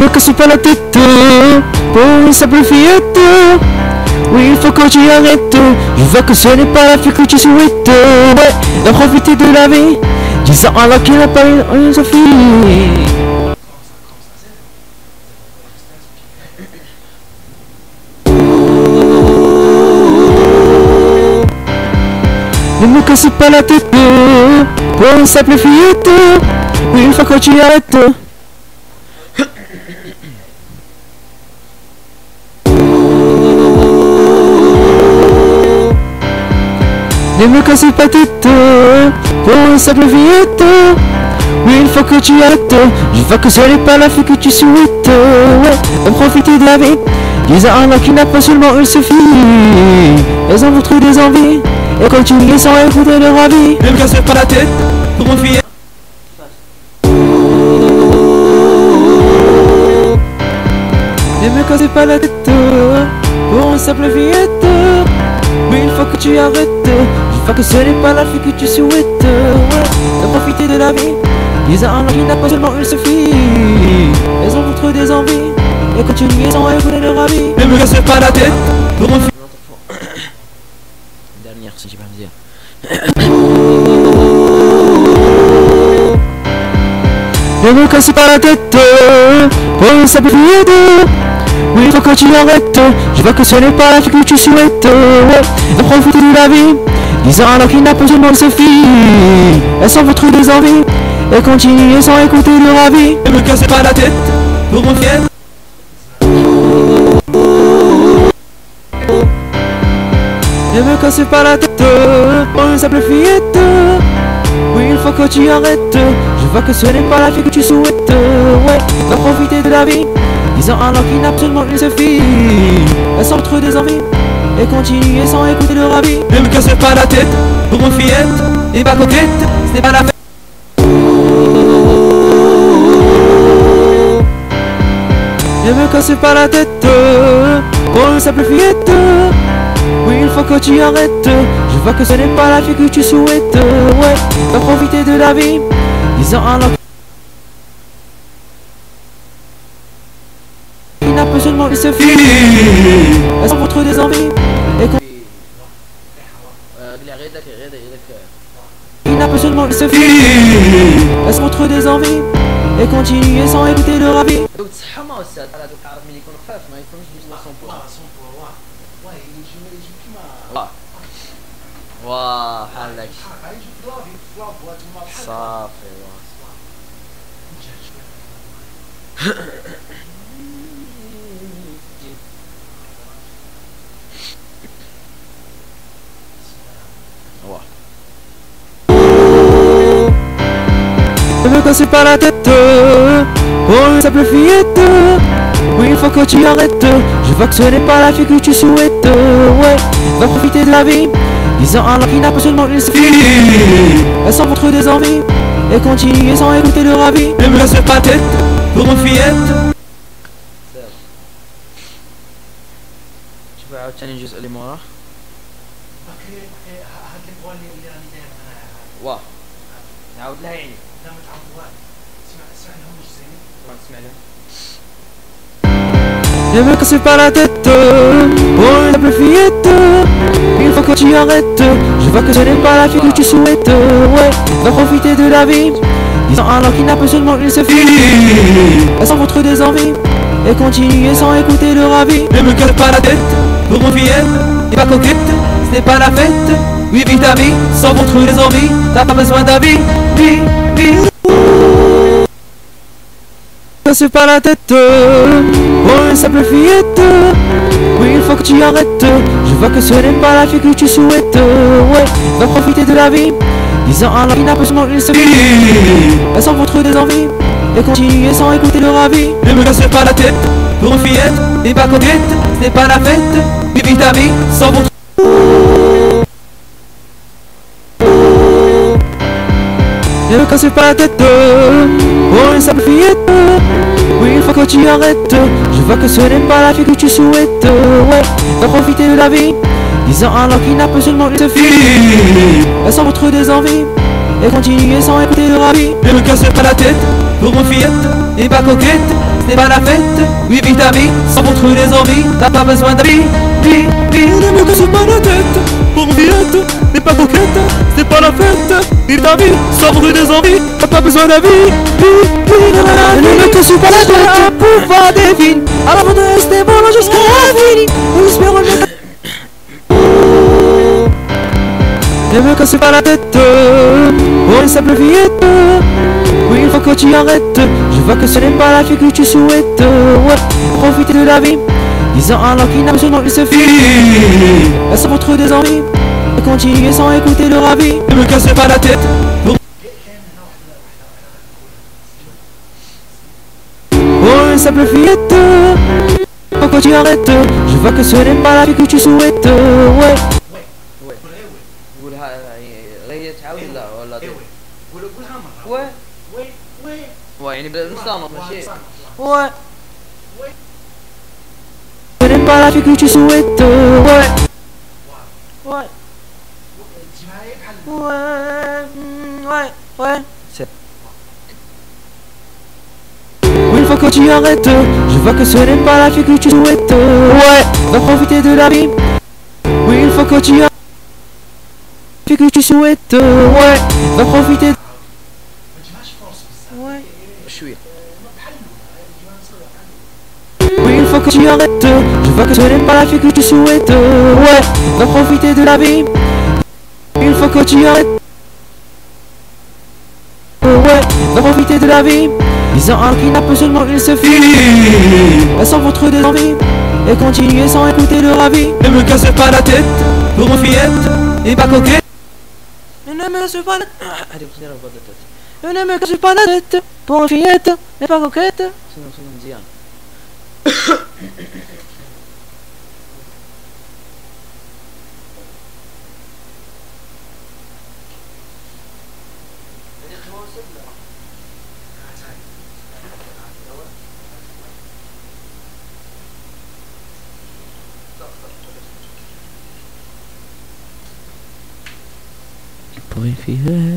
Me casse pas la tête pour une simple. Oui, il faut que tu arrêtes. Je vois que ce n'est pas la fille que tu souhaites. Ouais, profiter de la vie. Disant alors qu'il n'a pas une Sophie. Ne me casse pas la tête pour une simple fillette. Oui, il faut que tu arrêtes. Ne me casse pas la tête pour une simple fillette. Oui, il faut que tu arrêtes. Je vois que ce n'est pas la fille que tu souhaites. Ouais, profiter de la vie. Disant alors qu'il n'a pas seulement une Sophie. Elles ont montré des envies. Et continuer sans écouter leur avis. Ne me cassez pas la tête pour mon fille. Ne me casse pas la tête pour une simple fillette. Oui, il faut que tu arrêtes. Je vois que ce n'est pas la fille que tu souhaites. Ouais, de profiter de la vie. Disant alors qu'il n'a pas seulement une Sophie. Elles ont montré des envies. Et continuer sans écouter leur avis. Ne me cassez pas la tête pour fille. Dernière, si j'ai pas me dire. Ne me casse pas la tête pour une simple il faut que tu arrêtes. Je vois que ce n'est pas la fille que tu souhaites. Ouais, de profiter de la vie. Disant alors qu'il n'a pas seulement une Sophie. Elles sont votre des envies. Et continuer sans écouter leur avis. Ne me cassez pas la tête pour mon fille. Ne me casse pas la tête pour une simple fillette. Oui, il faut que tu arrêtes. Je vois que ce n'est pas la fille que tu souhaites. Ouais, va profiter de la vie. Disant alors qu'il n'a absolument une Sophie. Elles sont trop des envies. Et continuer sans écouter leur avis. Ne me cassez pas la tête pour mon fillette. Et pas coquette, ce n'est pas la fête. Ne me casse pas la tête pour une simple fillette. Oui, il faut que tu arrêtes. Je vois que ce n'est pas la fille que tu souhaites. Ouais, va profiter de la vie. Disant alors qu'il n'a pas seulement une Sophie. il n'a pas seulement une Sophie. Elles sont contre des envies. Et continuer sans écouter leur avis. دوك تصحى ما استاذ على دوك عارف ملي يكون خفاف ما يكونش مش 100% واه واه بحال داك صافي Ne me casse pas la tête pour une simple fillette. Oui, il faut que tu arrêtes. Je vois que ce n'est pas la fille que tu souhaites. Ouais, va profiter de la vie. Disant alors qu'il n'a pas seulement une Sophie. Elles sont contre des envies. Et continuer sans écouter leur avis. Ne me cassez pas la tête pour mon fillette. شوف عاوتاني الجزء اللي موراه واه نعاود لها يعني Ne me casse pas la tête pour une simple fillette. Il faut que tu arrêtes. Je vois que ce n'est pas la fille que tu souhaites. Ouais, va profiter de la vie. Disant alors qu'il n'a pas seulement une Sophie. Elles sont contre des envies. Et continuer sans écouter leur avis. Ne me casse pas la tête pour mon fillette. Et pas coquette, ce n'est pas la fête. Oui, vis ta vie sans votre les envies. T'as pas besoin d'avis. Vis, vis. Casse pas la tête pour une simple fillette. Oui, il faut que tu arrêtes. Je vois que ce n'est pas la fille que tu souhaites. Ouais, va profiter de la vie. Disant alors qu'il n'a pas seulement une Sophie. Elles sont contre des envies. Et continuer sans écouter leur avis. Ne me cassez pas la tête pour une fillette. Et pas coquette, ce n'est pas la fête. Vis ta vie sans votre Ne me casse pas la tête pour une simple fillette. Oui, il faut que tu arrêtes. Je vois que ce n'est pas la fille que tu souhaites. Ouais, va profiter de la vie. Disant alors qu'il n'a pas seulement une Sophie. Elles sont contre des envies. Et continuer sans écouter leur avis. Ne me cassez pas la tête pour mon fillette. Et pas coquette, ce n'est pas la fête. Oui, vite ta vie, sans contre les envies. T'as pas besoin d'avis, vie, vie Ne me casse pas la tête Pour viette, mais pas coquette. C'est pas la fête. Vie, sans brûler des envies. T'as pas besoin d'avis Vie, vie, Ne me casse pas la tête Pour voir des films Alors de rester bon jusqu'à l'infini Nous espérons le Ne me casse pas la tête Pour une simple fillette Oui il faut que tu arrêtes Je vois que ce n'est pas la fille que tu souhaites Ouais, profiter de la vie Disant alors qu'il n'a besoin il se fie Elle se montre des envies Et continuer sans écouter le ravi Ne me casse pas la tête Pour Pour une simple fillette Pourquoi tu arrêtes Je vois que ce n'est pas la fille que tu souhaites Ouais قولها يعني هي تعاود لا ولا ايوه قول قولها مره Ouais, yani biraz ıslanmamış şey. What? Benim bana fikri çizim ouais, ouais, ouais, ouais. What? What? Une fois que tu arrêtes, je vois que ce n'est pas la fille que tu souhaites. Euh, ouais, va profiter de la vie. Oui, il faut que tu arrêtes. Fille que tu souhaites. Euh, ouais, va profiter de شويه بحال الاولى تجيبها مصغره بحال Oui, il faut que tu arrêtes. Je vois que ce n'est pas la fille que tu souhaites. Ouais, va profiter de la vie. Il faut que tu arrêtes. Ouais, va profiter de la vie. Disant un qui n'a pas seulement il se fie. Elle s'en votre des envies. Et continuer sans écouter le ravi. Ne me cassez pas la tête. Pour une fillette. Et pas coquette. Ne me cassez pas la هذه Eu nem me caso para nada, põe finheta, é para coqueta. Se não, se não dizia. Põe.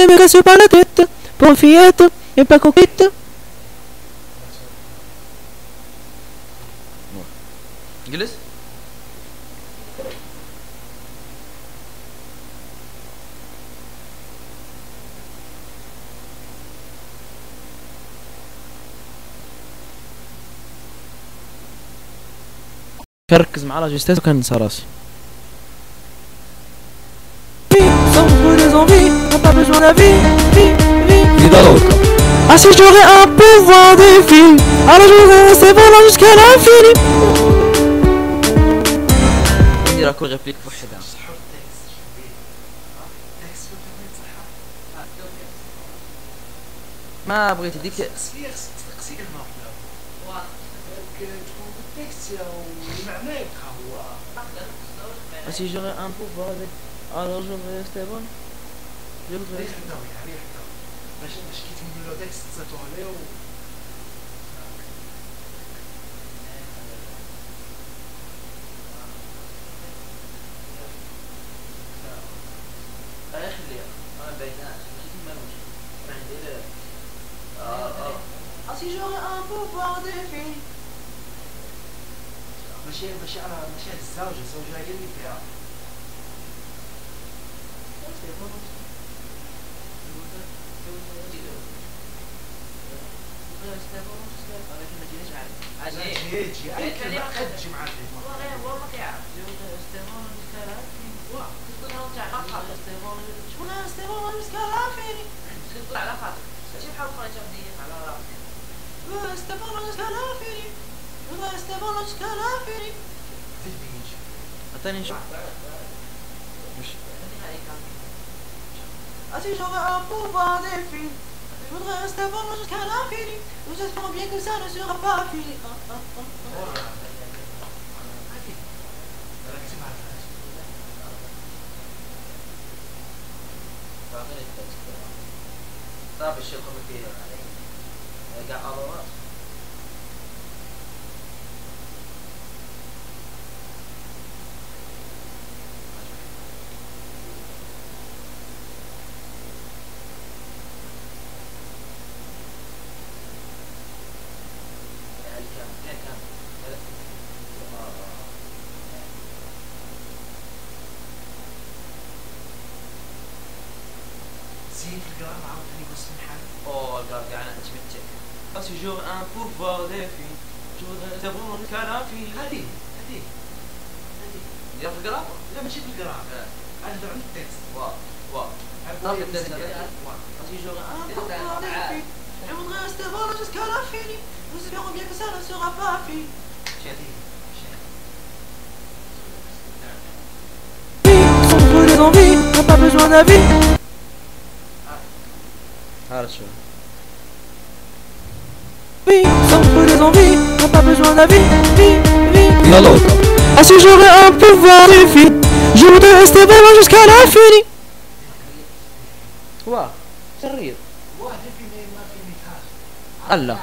des mégations par la tête. Pour une fillette, et pas coquette. جلس كركز مع لاجيستاس وكان نسى راسي n'a pas besoin d'avis, vie, vie, vie Ah si j'aurais un pouvoir des films, alors je voudrais rester volant jusqu'à l'infini ندير كل ريبليك بوحدها صحوا التكست شويه التكست في الانترنت صحها ما بغيت هذيك تقصير تقصير المغرب تكون بالتكست والمعنى يبقى هو Si j'aurais un pouvoir avec... Alors je vais rester bon يلغي ماشي ماشي على ماشي على الزوجة. الزوجة هي اللي فيها. تجي اي كلمه قد تجي مع هو ما كيعرف استيفون المسكرافين كتقول تاع فقط استيفون شكون استيفون المسكرافين كتقول على خاطر ماشي بحال قريتها مزيان على راسي استيفون المسكرافين والله استيفون المسكرافين عطيني نشوف واش هذه هي كان. اتي جوغا بوبا ديفين voudrais rester pendant jusqu'à l'infini. Nous espérons bien que ça ne sera pas fini. Ah, ah, ah, طابش الكوميدي يعني قاع على راسه Ah, si j'aurais un pouvoir des filles, je voudrais savoir le cas la fille. هذه هذه هذه يا في القراءة؟ لا ماشي بالقراءة انا دعوا التكست واو واو طب التكست هذا. Ah, si j'aurais un pouvoir des filles, je voudrais rester voilà jusqu'à la fin. Nous espérons bien que ça ne sera pas fini. Contre les envies, n'a pas besoin d'avis هذا vie, sans peu des envies, n'a pas besoin d'avis, vie, vie. La loca. Ah si j'aurais un pouvoir infini, je voudrais rester vraiment jusqu'à l'infini. Toi, sérieux? Allah.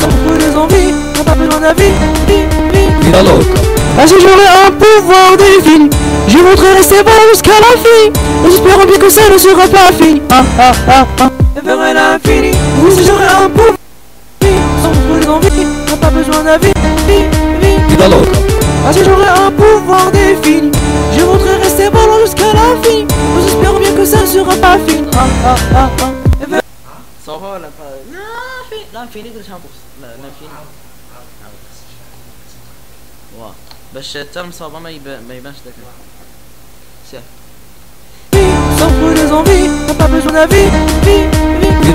Sans peu des envies, n'a pas besoin d'avis, vie, vie. La loca. Ah si j'aurais un pouvoir divin, je voudrais rester vraiment jusqu'à l'infini. Et ah, j'espère bien que ça ne sera pas fini. Ah ah ah ah. Je Vers l'infini. Oui si j'aurais un pouvoir Contre les envies, n'a pas besoin d'avis Oui, oui, Ah si j'aurais un pouvoir défini Je voudrais rester bon jusqu'à l'infini Nous espérons bien que ça ne sera pas fini Ah ah ah ah Vers- صوفا ولا لا في لا فيني قدر شامبوس لا لا فيني واو باش تم صوبا ما يبان ما يبانش ذاك سهل tes envies, t'as pas besoin d'avis, vie, vie.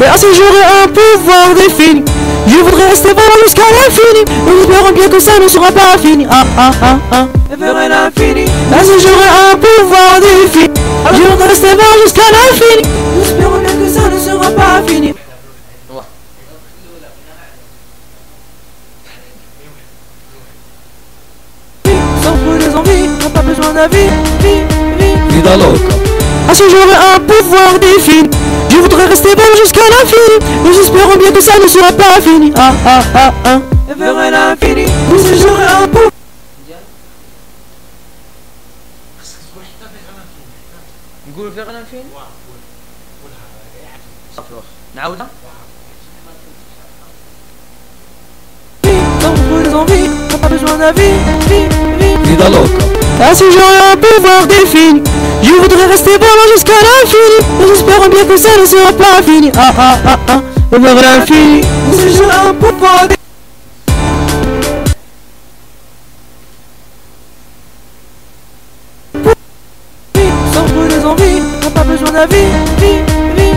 Mais ainsi j'aurai un pouvoir des défini. Je voudrais rester vraiment jusqu'à l'infini. Nous espérons bien que ça ne sera pas fini. Ah ah ah ah. Et vers l'infini. Ainsi j'aurai un pouvoir des défini. Je voudrais rester vraiment jusqu'à l'infini. Nous espérons bien que ça ne sera pas fini. Sans plus des envies, t'as pas besoin d'avis, vie, vie. Vida loca. Ah si j'aurais un pouvoir défini Je voudrais rester bon jusqu'à l'infini Nous espérons bien que ça ne sera pas fini Ah ah ah ah Vers l'infini Oui si j'aurais un pouvoir خصك تقول حتى في غنى فين نقول في غنى فين واه قول قولها يعني صافي واخا نعاودها Sans les Ah si j'aurais un pouvoir défini Je voudrais rester bon jusqu'à l'infini. Nous espérons bien que ça ne sera pas fini. Ah ah ah ah. Vers l'infini si j'aurais un pouvoir défini pas besoin d'avis. Oui, oui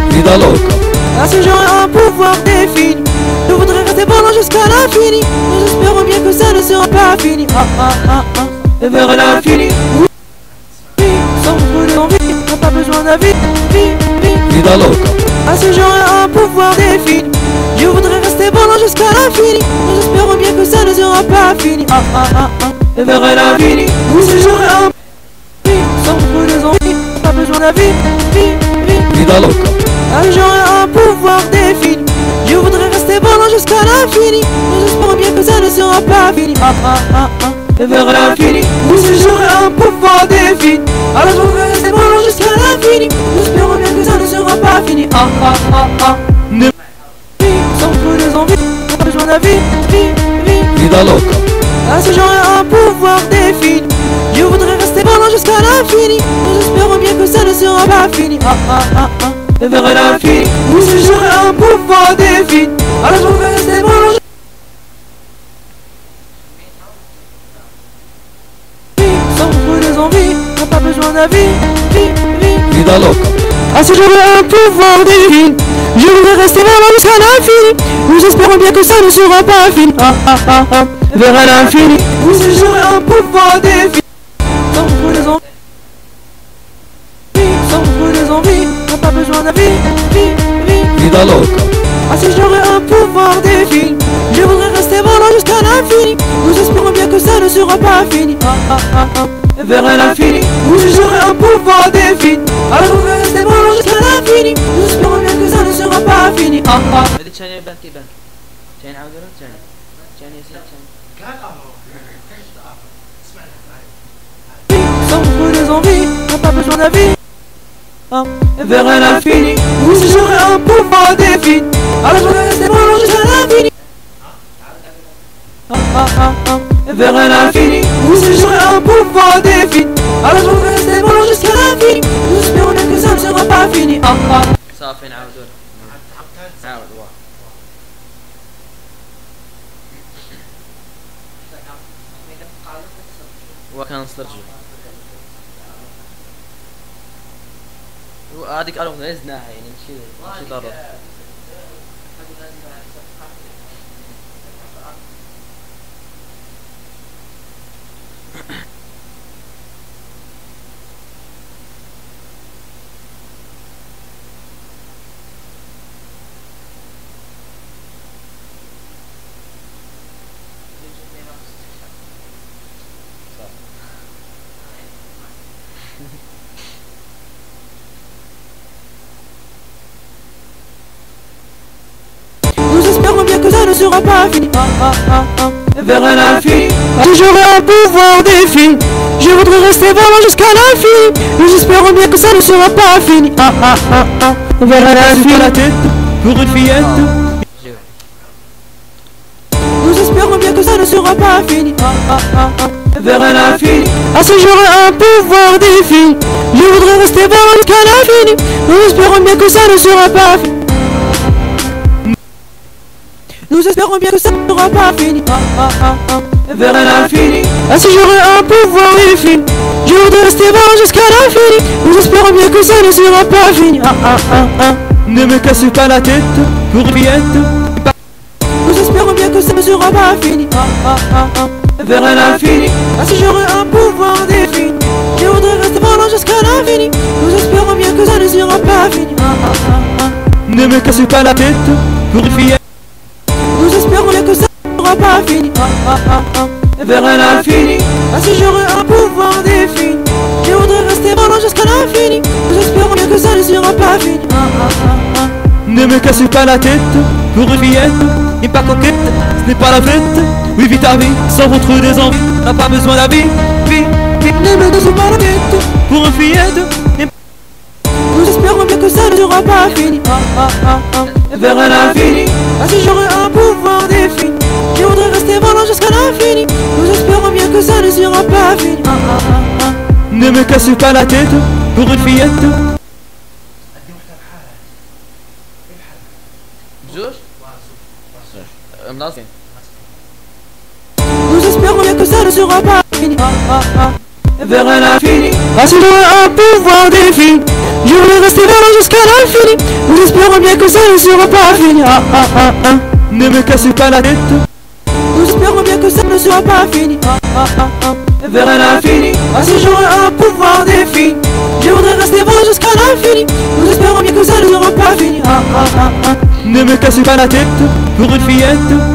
Ah si j'aurais un pouvoir défini Je voudrais rester pendant jusqu'à l'infini. Nous espérons bien que ça ne sera pas fini. Ah ah ah ah vers l'infini. Sans les envies, n'a pas besoin d'avis. Oui, oui. Ah si j'aurais un pouvoir défini. Je voudrais rester pendant jusqu'à l'infini. Nous espérons bien que ça ne sera pas fini. Ah ah ah ah. Et vers l'infini. J'aurais un sans n'a pas besoin d'avis. Oui ah, j'aurais un pouvoir défini. Je voudrais rester pendant jusqu'à l'infini. Nous espérons bien que ça ne sera pas fini. Ah ah ah ah vers l'infini Oui si j'aurais un pouvoir défini Alors je voudrais rester pendant jusqu'à l'infini. Nous espérons bien que ça ne sera pas fini. Ah ah ah ah. Ne sans les envies N'a pas besoin d'avis. Oui, oui Ah si j'aurais un pouvoir défini Je voudrais rester pendant jusqu'à l'infini. Nous espérons bien que ça ne sera pas fini. Ah ah ah ah. Vers l'infini Oui si j'aurais un pouvoir défini Alors je voudrais rester pendant pas besoin d'avis Oui, oui Ah si j'aurais un pouvoir défini Je voudrais rester vraiment jusqu'à l'infini Nous espérons bien que ça ne sera pas fini Ah ah ah ah. Vers l'infini Oui si j'aurais un pouvoir défini Sans les envies. Sans les envies. N'a pas besoin d'avis Oui, oui Ah si j'aurais un pouvoir défini Je voudrais rester vraiment jusqu'à l'infini Nous espérons bien que ça ne sera pas fini. Ah ah ah ah vers l'infini Où j'aurai un pouvoir défini Alors je voudrais rester volant jusqu'à l'infini Nous espérons bien que ça ne sera pas fini Ah ah هذه الثانية يبان كيبان ثاني عاودوا ثاني ثاني يا سيدي ثاني قال اه اسمع لها Sans trop des envies, n'a pas besoin d'avis Ah, vers l'infini Où j'aurai un pouvoir défini Alors je voudrais rester volant jusqu'à l'infini Ah ah ah ah Vers l'infini Où j'aurai un pouvoir défini Alors je voudrais rester volant jusqu'à l'infini Nous espérons que ça ne sera pas fini Ah ah صافي نعاودوا نعاود واه وكنسترجعو هذيك الأغنية زدناها يعني ماشي ماشي ضروري sera pas fini. Ah, ah, ah, Vers la fille. Un pouvoir des filles. Je voudrais rester vraiment jusqu'à la fin. Mais j'espère bien que ça ne sera pas fini. Ah, ah. ah, ah. Vers la fille. la tête pour une fillette. Nous espérons bien que ça ne sera pas fini. Ah, ah, ah. ah. Vers la fille. À ce jour, un pouvoir des filles. Je voudrais rester vraiment jusqu'à la fin. Nous espérons bien que ça ne sera pas fini. Nous espérons bien que ça ne sera pas fini. Ah, ah, ah, ah, Vers l'infini Ah si j'aurais un pouvoir infini. Je voudrais rester volant jusqu'à l'infini. Nous espérons bien que ça ne sera pas fini. Ah, ah, ah, ah. Ne me cassez pas la tête pour une fillette Nous espérons bien que ça ne sera pas fini. Ah, ah, ah, ah. Vers l'infini Ah si j'aurais un pouvoir défini. Je voudrais rester volant jusqu'à l'infini. Nous espérons bien que ça ne sera pas fini. Ah, ah, ah, ah. Ne me cassez pas la tête pour ne sera pas fini ah. Vers l'infini Ah si j'aurais un pouvoir défini. Je voudrais rester volant jusqu'à l'infini. Espérons bien que ça ne sera pas fini. Ne me cassez pas la tête Pour une fillette Et pas coquette Ce n'est pas la fête. Oui vite ta vie Sans votre des envies N'a pas besoin d'avis. Vie, Ne me cassez pas la tête Pour une fillette espérons bien que ça ne sera pas fini ah, ah, ah, ah. Vers l'infini Ah si j'aurais un pouvoir défini Je voudrais rester volant jusqu'à l'infini Nous espérons bien que ça ne sera pas fini ah, ah, ah, ah. Ne me cassez pas la tête Pour une fillette ادي وحده بحالها كيف حالها؟ بجوج ملاصقين Nous espérons bien que ça ne sera pas fini ah, ah, ah. Vers l'infini j'aurais un pouvoir défini Je voudrais rester volant jusqu'à l'infini. Nous espérons bien que ça ne sera pas fini. Ah, ah, ah, ah. Ne me cassez pas la tête. Nous espérons bien que ça ne sera pas fini. Ah, ah. Vers l'infini Ah si j'aurais un pouvoir défini Je voudrais rester volant jusqu'à l'infini. Nous espérons bien que ça ne sera pas fini. Ne me cassez pas la tête Pour une fillette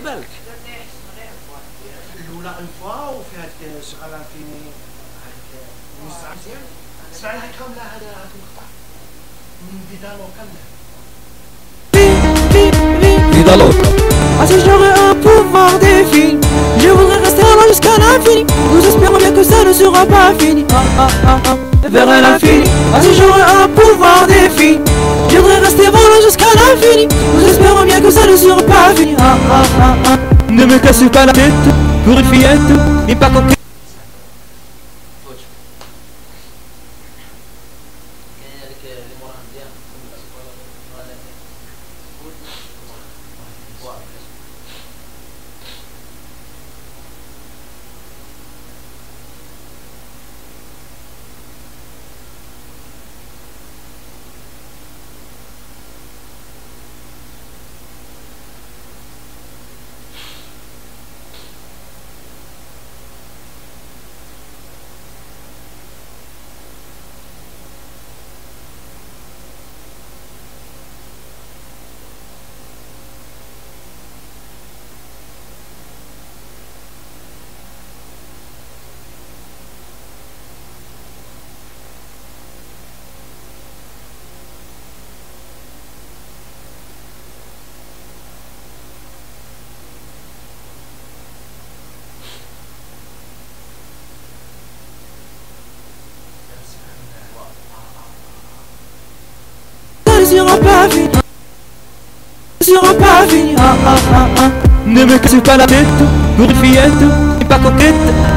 بالك الاولى اون فوا وفي هذيك شغاله فيني هذيك موسع مزيان اسمع لها كامله هذا هذا المقطع من بداله كامله Vida louca Ah si j'aurais un pouvoir défini Je voudrais rester là jusqu'à l'infini Nous espérons bien que ça ne sera pas fini ah, ah, ah, ah. Vers l'infini Ah si j'aurais un pouvoir défini Je voudrais rester volant jusqu'à l'infini. Nous espérons bien que ça ne sera pas fini. Ah, ah, ah. Ne me cassez pas la tête Pour une fillette Et pas coquette sera pas fini. Ne sera pas fini. Ah, ah, ah, ah. Ne me casse pas la tête pour une fillette, n'est pas coquette,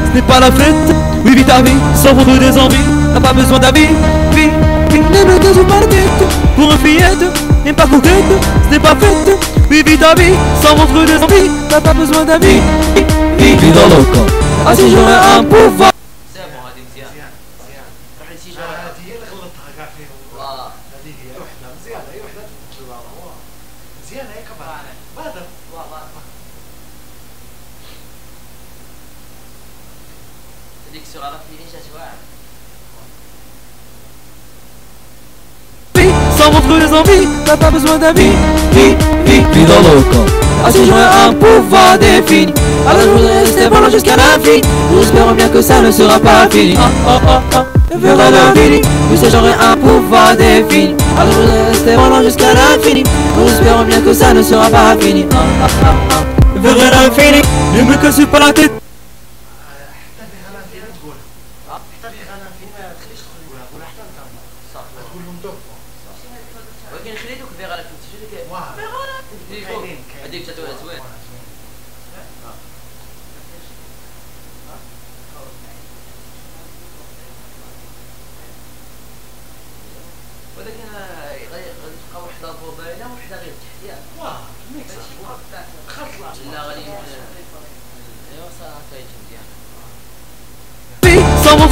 ce n'est pas la fête. Oui, vis ta vie sans vendre des envies, t'as pas besoin d'avis. Vie, vie, ne me casse pas la tête pour une fillette, n'est pas coquette, ce n'est pas fête. Oui, vis ta vie sans vendre des envies, t'as pas besoin d'avis. Vie, vie dans le camp. Ah, si j'aurais un pouvoir. Celui qui votre ministre. Sans les envies, t'as pas besoin d'amis Vie, vie, vie dans le camp Assez jouer un pouvoir défini. Alors je voudrais rester pendant jusqu'à l'infini. Nous espérons bien que ça ne sera pas fini. Ah, ah, ah, oh oh oh oh, verra l'infini. Puisque j'aurai un pouvoir défini. Alors je voudrais rester pendant jusqu'à l'infini. Nous espérons bien que ça ne sera pas fini. Oh oh oh oh, verra l'infini. Ne me casse pas la tête.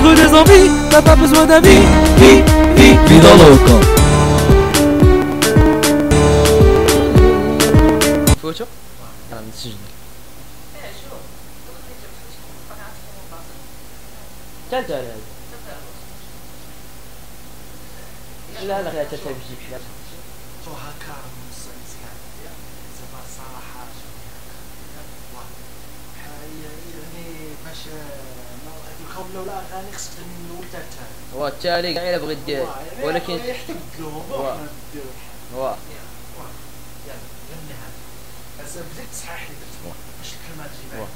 que des envies, t'as pas besoin d'avis. Vie, vie, vie dans le camp. Faut autre أنا من السجن تلتا لا لا لا تلتا بجيب شيء صراحة يعني باش الخوف لولا اغاني خصك تغني من الاول حتى الثاني هو التالي كاع الا بغيت دير ولكن يحتاج لهم واه. هو يلا غني هذا بس بديت تصحح لي درت باش الكلمات تجي واه.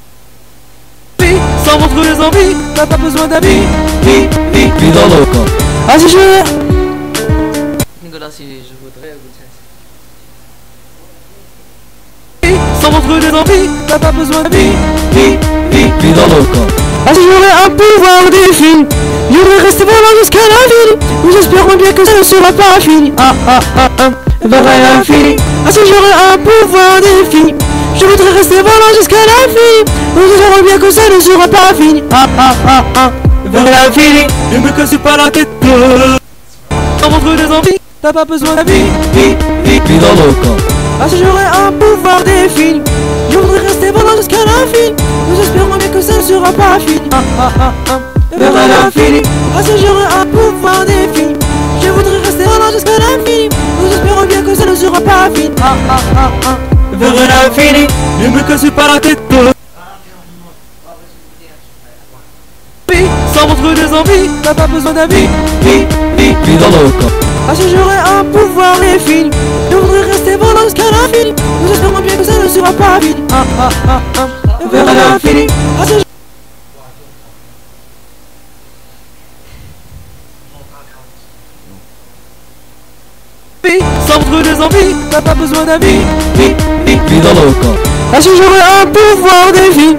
Vie, sans montrer les envies, t'as pas besoin d'avis. Vie, vie, vie dans le camp. Ah si je نقول راسي جو فودغي قلت Vie, sans montrer les envies, t'as pas besoin d'avis. Vie, vie, vie dans le camp. Ah si j'aurais un pouvoir défini, je voudrais rester volant jusqu'à l'infini. Nous espérons bien que ça ne sera pas fini. Ah ah ah ah, vers l'infini. Ah si j'aurais un pouvoir défini, je voudrais rester volant jusqu'à l'infini. Nous espérons bien que ça ne sera pas fini. Ah ah ah ah, vers l'infini. Ne me casse pas la tête. Sans montrer les envies, t'as pas besoin d'avis. Vie, vie, vie dans le camp. Ah si j'aurais un pouvoir défini Je voudrais rester volant jusqu'à l'infini. Nous espérons bien que ça ne sera pas fini. Ah, ah, ah, ah, Vers l'infini Ah si j'aurais un pouvoir défini. Je voudrais rester volant jusqu'à l'infini. Nous espérons bien que ça ne sera pas fini. Ah, ah, Vers l'infini Ne me casse pas la tête sans montrer des envies, t'as pas besoin d'avis Vie, vie, vie dans camp Ah si j'aurais un pouvoir défini Je voudrais rester volant jusqu'à l'infini Nous espérons bien que ça ne sera pas fini ah, ah, ah, ah, Vers l'infini Ah montrer des envies, t'as pas besoin d'avis Vie, vie, vie dans le camp Ah si j'aurais un pouvoir défini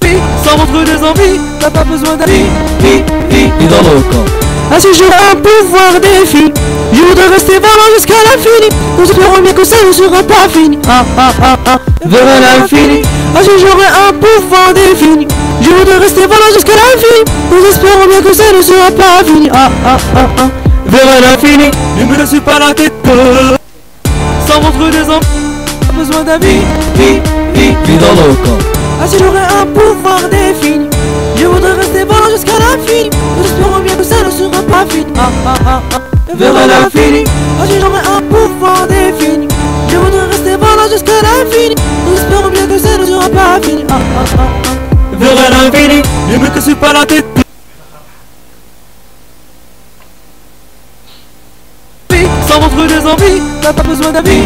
Vie, montrer des envies, t'as pas besoin d'avis Vie, vie, vie dans le camp Ah si j'aurais un pouvoir défini. Je voudrais rester volant jusqu'à l'infini. Nous espérons bien que ça ne sera pas fini. Ah ah ah ah. Vers l'infini. Ah si j'aurais un pouvoir défini. Je voudrais rester volant jusqu'à l'infini. Nous espérons bien que ça ne sera pas fini. Ah ah ah ah. Vers l'infini. Ne me laisse pas la tête. Sans montrer des Pas besoin d'avis. Vie, vie, vie dans le camp ah si j'aurais un pouvoir défini Je voudrais rester volant jusqu'à l'infini Nous espérons bien que ça ne sera pas fini. Ah, ah, ah, ah, l'infini Ah si un pouvoir défini. Je voudrais rester volant jusqu'à l'infini Nous espérons bien que ça ne sera pas fini. Ah, ah, ah, ah, Vers l'infini Ne me casse pas la tête. Sans montrer des envies, t'as pas besoin d'avis.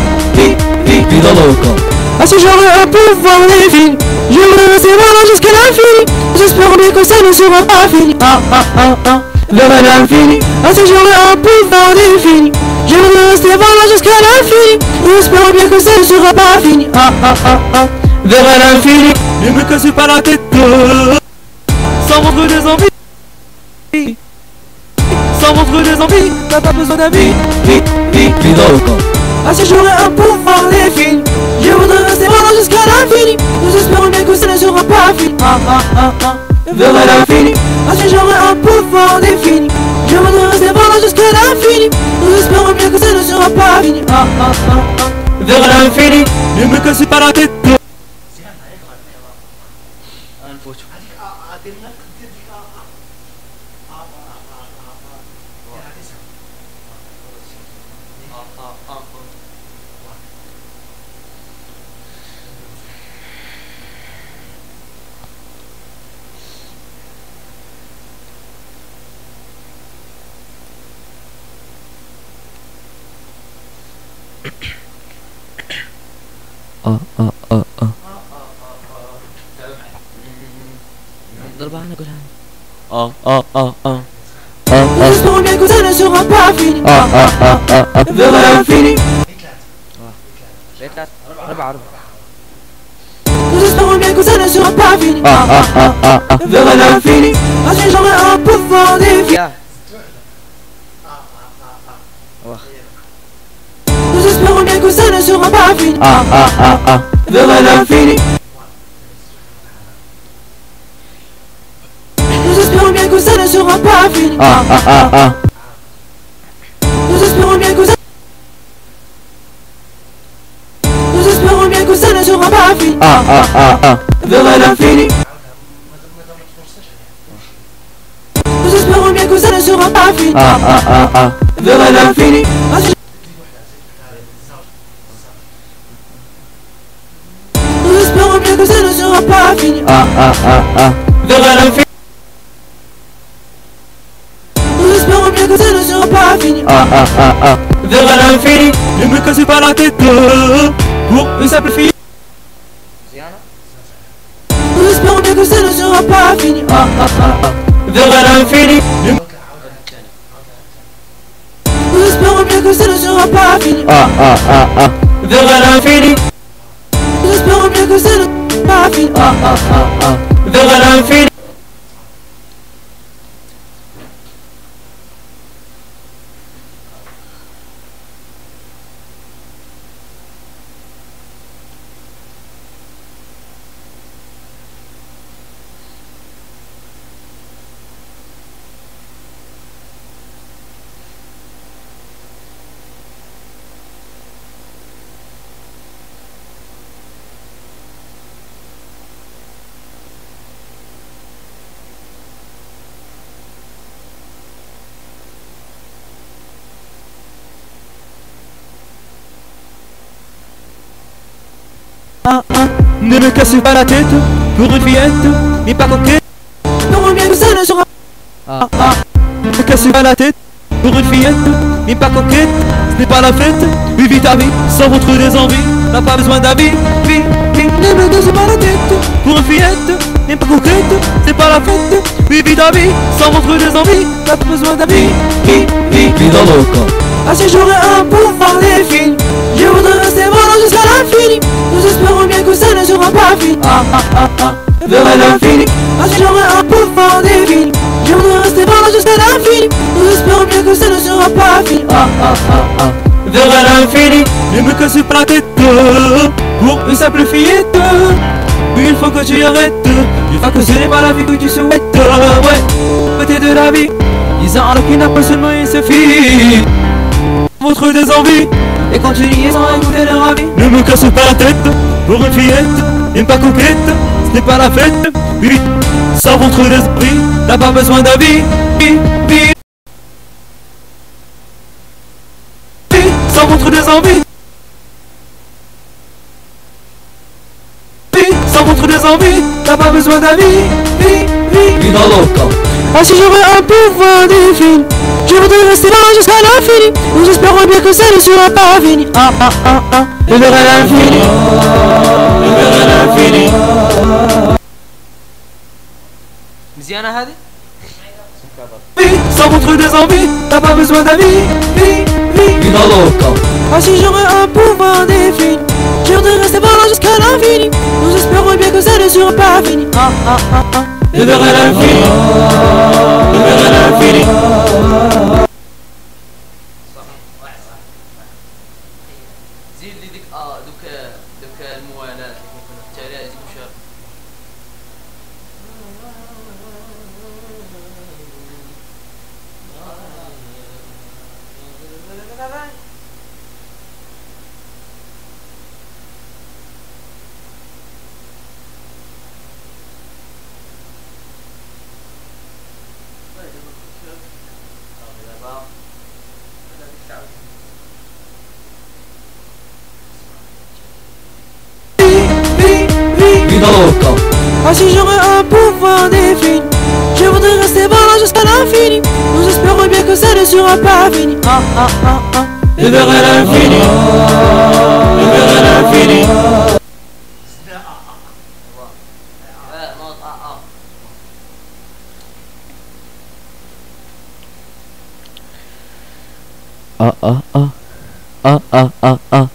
Dans Ah si j'aurais un pouvoir défini Je rester volant jusqu'à l'infini J'espère bien que ça ne sera pas fini Ah ah ah ah vers l'infini. Ainsi j'aurai un pouvoir défini. Je rester voilà jusqu'à l'infini. J'espère bien que ça ne sera pas fini. Ah ah ah ah, vers l'infini. Ne me casse pas la tête Sans montre des envies Sans montre des envies T'as pas besoin d'amis Vie, vie, vie dans le corps. Ainsi j'aurai un pouvoir défini. Je voudrais rester pendant jusqu'à l'infini. Nous espérons bien que ça ne sera pas fini. Ah, ah, ah, ah. Vers l'infini. À ce genre un pouvoir défini. Je voudrais rester pendant jusqu'à l'infini. Nous espérons bien que ça ne sera pas fini. Ah, ah, ah, ah. Vers l'infini. Ne me cassez pas la tête. Ah, ah, ah, ah ah ah. Ah, ah. Bien que ça ne sera pas fini. Ah ah ah ah ah. Vers l'infini. Nous espérons bien que ça ne sera pas fini. Ah ah ah ah ah. Vers l'infini. Ah, j'ai genre un pouvoir défi. Nous espérons bien que ça ne sera pas fini. Ah ah ah ah. Vers l'infini. Ah ah ah ah. Nous espérons bien que ça. Nous espérons bien que ça ne sera pas fini. Ah ah ah ah, vers l'infini. Nous espérons bien que ça ne sera pas fini. Ah ah ah ah, vers l'infini. Nous espérons bien que ça ne sera pas fini. Ah ah ah ah. Vers l'infini. L'infini. Ne me casse pas la tête Pour une simple fille Nous espérons bien que ça ne sera pas fini. Ah ah ah ah. Vers l'infini. Espérons bien que ça ne sera pas fini. Ah ah ah ah. Vers l'infini. Espérons bien que ça ne sera pas fini. Ah ah ah ah. Vers l'infini. Ah ah. Ne me casse pas la tête Pour une fillette Mais pas coquette espérons bien que ça ne sera Ah Ne me casse pas la tête Pour une fillette Mais pas coquette Ce n'est pas la fête Oui vis ta vie Sans votre des envies N'a pas besoin d'avis. Vie, vie. Ne me casse pas la tête Pour une fillette Mais pas coquette C'est pas la fête Oui vis ta vie Sans votre des envies N'a pas besoin d'avis. Vie, vie, vie dans le corps Ainsi j'aurai un pouvoir défini. Je voudrais rester voilà jusqu'à l'infini. Nous espérons bien que ça ne sera pas fini. Ah ah ah ah. Vers l'infini. Ainsi j'aurai un pouvoir défini. Je voudrais rester voilà jusqu'à l'infini. Nous espérons bien que ça ne sera pas fini. Ah ah ah ah. Vers l'infini. Ne me casse pas la tête Pour une simple fillette il faut que tu arrêtes Il faut que ce n'est pas la vie que tu souhaites Ouais, côté de la vie Ils ont alors qu'il n'a pas seulement une seule Montre des envies Et continue sans écouter leur avis Ne me casse pas la tête. Pour une fillette Même pas coquette Ce n'est pas la fête. Oui, sans des envies T'as pas besoin d'avis Oui, sans montre des envies sans des envies T'as pas besoin d'avis Oui, oui. Un pouvoir. Je voudrais rester là jusqu'à l'infini. Nous espérons bien que ça ne sera pas fini. Ah ah ah ah. Et vers l'infini. Et vers l'infini مزيانة هذه؟ Sans contre des envies, t'as pas besoin d'amis Vie, vie, Vida loca Ah si j'aurais un pouvoir défini J'irais rester par là jusqu'à l'infini Nous espérons bien que ça ne sera pas fini Ah ah ah ah Et vers l'infini Et Ah, si j'aurais un pouvoir défini, je voudrais rester là jusqu'à l'infini. Nous espérons bien que ça ne sera pas fini. Ah, ah, ah, ah. Je verrai l'infini. Je verrai l'infini. Ah ah ah ah ah ah ah